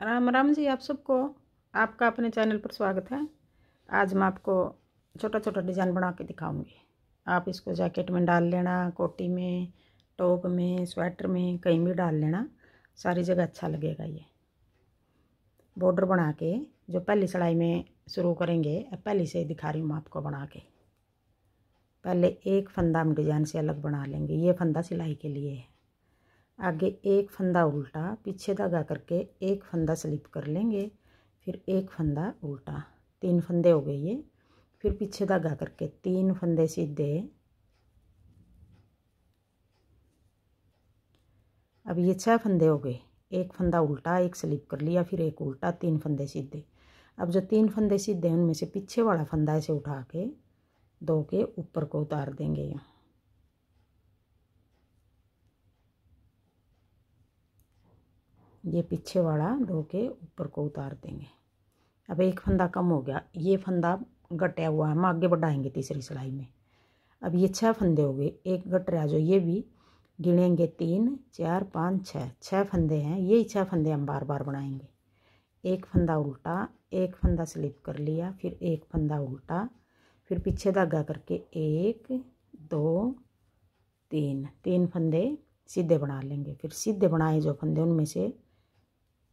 राम राम जी, आप सबको, आपका अपने चैनल पर स्वागत है। आज मैं आपको छोटा छोटा डिज़ाइन बना के दिखाऊँगी। आप इसको जैकेट में डाल लेना, कोटी में, टॉप में, स्वेटर में, कहीं भी डाल लेना, सारी जगह अच्छा लगेगा ये। बॉर्डर बना के, जो पहली सिलाई में शुरू करेंगे, पहली से दिखा रही हूँ आपको बना के। पहले एक फंदा हम डिज़ाइन से अलग बना लेंगे, ये फंदा सिलाई के लिए है। आगे एक फंदा उल्टा, पीछे धागा करके एक फंदा स्लिप कर लेंगे, फिर एक फंदा उल्टा। तीन फंदे हो गए ये। फिर पीछे धागा करके तीन फंदे सीधे। अब ये छह फंदे हो गए। एक फंदा उल्टा, एक स्लिप कर लिया, फिर एक उल्टा, तीन फंदे सीधे। अब जो तीन फंदे सीधे उनमें से पीछे वाला फंदा ऐसे उठा के दो के ऊपर को उतार देंगे। यहाँ ये पीछे वाला धो के ऊपर को उतार देंगे। अब एक फंदा कम हो गया। ये फंदा गटिया हुआ है। हम आगे बढ़ाएँगे तीसरी सिलाई में। अब ये छह फंदे हो गए। एक गट रहा जो ये भी गिनेंगे तीन, चार, पाँच छः छः फंदे हैं। यही छः फंदे हम बार बार बनाएँगे एक फंदा उल्टा, एक फंदा स्लिप कर लिया, फिर एक फंदा उल्टा, फिर पीछे धागा करके एक, दो, तीन। तीन फंदे सीधे बना लेंगे। फिर सीधे बनाए जो फंदे उनमें से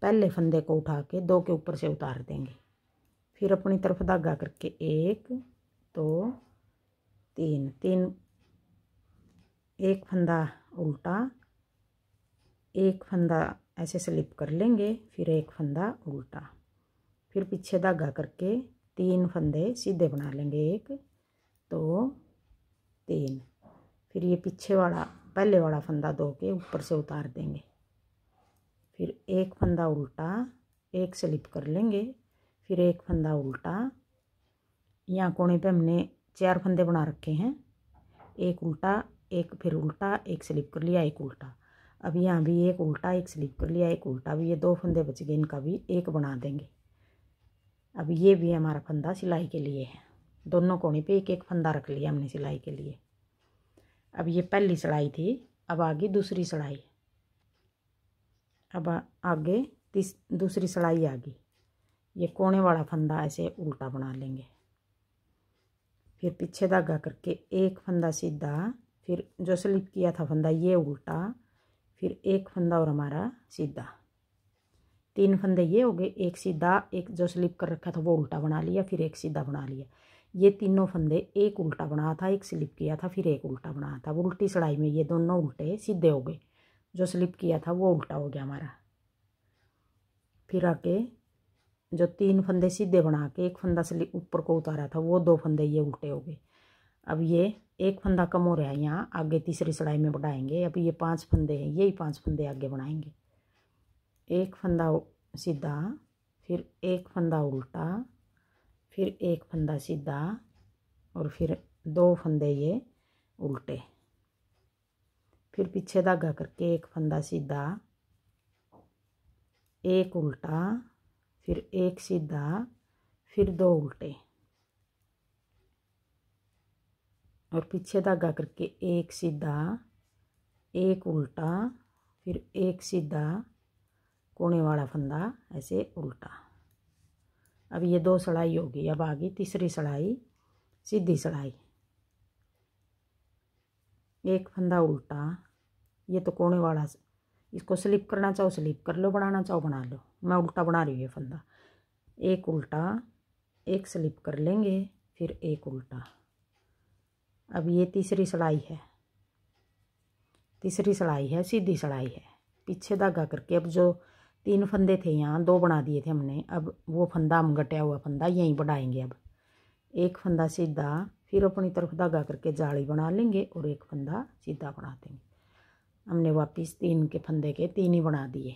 पहले फंदे को उठा के दो के ऊपर से उतार देंगे। फिर अपनी तरफ़ धागा करके एक, दो, तीन। तीन, एक फंदा उल्टा, एक फंदा ऐसे स्लिप कर लेंगे, फिर एक फंदा उल्टा। फिर पीछे धागा करके तीन फंदे सीधे बना लेंगे, एक, दो, तीन। फिर ये पीछे वाला, पहले वाला फंदा दो के ऊपर से उतार देंगे। फिर एक फंदा उल्टा, एक स्लिप कर लेंगे, फिर एक फंदा उल्टा। यहाँ कोने पे हमने चार फंदे बना रखे हैं, एक उल्टा, एक फिर उल्टा, एक स्लिप कर लिया, एक उल्टा। अब यहाँ भी एक उल्टा, एक स्लिप कर लिया, एक उल्टा भी ये दो फंदे बच गए, इनका भी एक बना देंगे। अब ये भी हमारा फंदा सिलाई के लिए है। दोनों कोने पे एक एक फंदा रख लिया हमने सिलाई के लिए। अब ये पहली सिलाई थी, अब आगे दूसरी सिलाई अब आगे तीस, दूसरी सिलाई आ गई। ये कोने वाला फंदा ऐसे उल्टा बना लेंगे। फिर पीछे धागा करके एक फंदा सीधा, फिर जो स्लिप किया था फंदा ये उल्टा, फिर एक फंदा और हमारा सीधा। तीन फंदे ये हो गए, एक सीधा, एक जो स्लिप कर रखा था वो उल्टा बना लिया, फिर एक सीधा बना लिया। ये तीनों फंदे एक उल्टा बना था, एक स्लिप किया था, फिर एक उल्टा बना था। उल्टी सड़ाई में ये दोनों उल्टे सीधे हो गए। जो स्लिप किया था, वो उल्टा हो गया हमारा। फिर आके जो तीन फंदे सीधे बना के, एक फंदा स्लिप ऊपर को उतारा था, वो दो फंदे ये उल्टे हो गए। अब ये एक फंदा कम हो रहा है यहाँ, आगे तीसरी सड़ाई में बढ़ाएँगे। अब ये पाँच फंदे हैं, यही पाँच फंदे आगे बढ़ाएँगे। एक फंदा सीधा, फिर एक फंदा उल्टा, फिर एक फंदा सीधा, और फिर दो फंदे ये उल्टे। फिर पीछे धागा करके एक फंदा सीधा, एक उल्टा, फिर एक सीधा, फिर दो उल्टे। और पीछे धागा करके एक सीधा, एक उल्टा, फिर एक सीधा, कोने वाला फंदा, ऐसे उल्टा। अब ये दो सड़ाई होगी अब आ गई तीसरी सड़ाई, सीधी सड़ाई। एक फंदा उल्टा, ये तो कोने वाला इसको स्लिप करना चाहो स्लिप कर लो, बनाना चाहो, बना लो। मैं उल्टा बना रही हूँ ये फंदा। एक उल्टा, एक स्लिप कर लेंगे, फिर एक उल्टा। अब ये तीसरी सड़ाई है। तीसरी सिलाई है, सीधी सिलाई है। पीछे धागा करके, अब जो तीन फंदे थे यहाँ, दो बना दिए थे हमने, अब वो फंदा हम गटिया हुआ फंदा यहीं बढ़ाएँगे अब। एक फंदा सीधा फिर अपनी तरफ़ धागा करके जाली बना लेंगे और एक फंदा सीधा बना देंगे। हमने वापस तीन के फंदे के तीन ही बना दिए।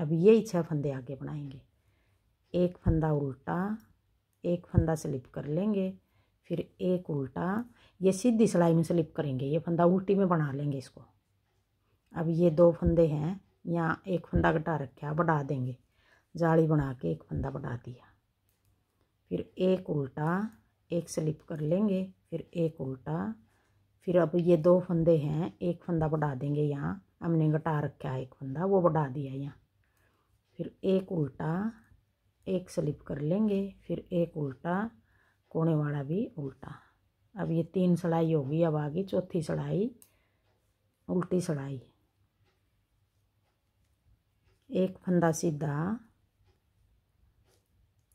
अब यही छह फंदे आगे बनाएँगे। एक फंदा उल्टा, एक फंदा स्लिप कर लेंगे, फिर एक उल्टा। ये सीधी सिलाई में स्लिप करेंगे, ये फंदा उल्टी में बना लेंगे इसको। अब ये दो फंदे हैं, यहाँ एक फंदा घटा रखा बढ़ा देंगे। जाली बना के एक फंदा बढ़ा दिया। फिर एक उल्टा एक स्लिप कर लेंगे, फिर एक उल्टा। फिर अब ये दो फंदे हैं, एक फंदा बढ़ा देंगे यहाँ। हमने घटा रखा है एक फंदा, वो बढ़ा दिया यहाँ। फिर एक उल्टा, एक स्लिप कर लेंगे, फिर एक उल्टा, कोने वाला भी उल्टा। अब ये तीन सड़ाई होगी अब आगे चौथी सड़ाई, उल्टी सड़ाई। एक फंदा सीधा,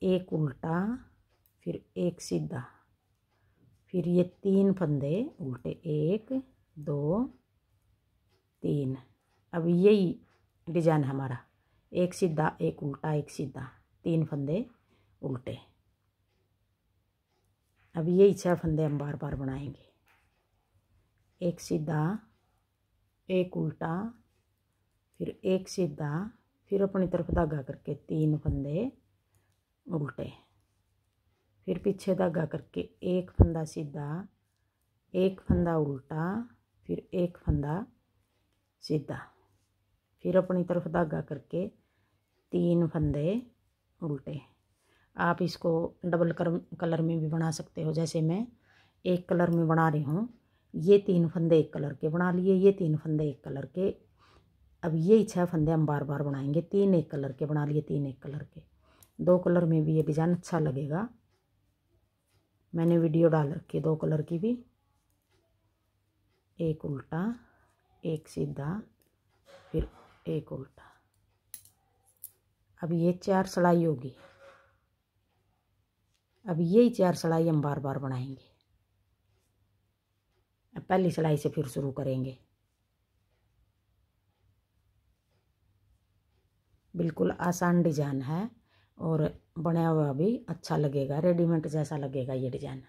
एक उल्टा फिर एक सीधा। फिर ये तीन फंदे, उल्टे एक, दो, तीन। अब यही डिज़ाइन हमारा। एक सीधा, एक उल्टा, एक सीधा। तीन फंदे, उल्टे। अब यही छह फंदे हम बार बार बनाएँगे। एक सीधा, एक उल्टा, फिर एक सीधा, फिर अपनी तरफ़ धागा करके तीन फंदे, उल्टे। फिर पीछे धागा करके एक फंदा सीधा, एक फंदा उल्टा, फिर एक फंदा सीधा। फिर अपनी तरफ़ धागा करके तीन फंदे उल्टे। आप इसको डबल कलर में भी बना सकते हो। जैसे मैं एक कलर में बना रही हूँ, ये तीन फंदे एक कलर के बना लिए, ये तीन फंदे एक कलर के। अब ये छह फंदे हम बार बार बनाएँगे, तीन एक कलर के बना लिए, तीन एक कलर के। दो कलर में भी ये डिज़ाइन अच्छा लगेगा। मैंने वीडियो डाल रखी है दो कलर की भी। एक उल्टा, एक सीधा, फिर एक उल्टा। अब ये चार सलाई होगी। अब यही चार सलाई हम बार बार बनाएँगे। अब पहली सिलाई से फिर शुरू करेंगे। बिल्कुल आसान डिज़ाइन है। और बनाया हुआ भी अच्छा लगेगा रेडीमेड जैसा लगेगा ये डिज़ाइन।